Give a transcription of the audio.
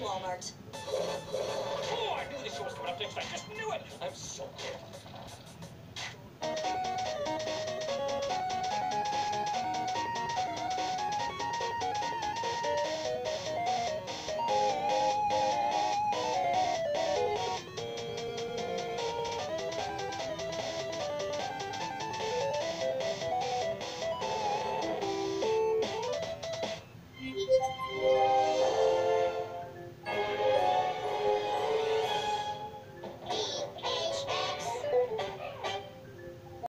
Walmart. Oh, I knew this show was coming up next. I just knew it. I'm so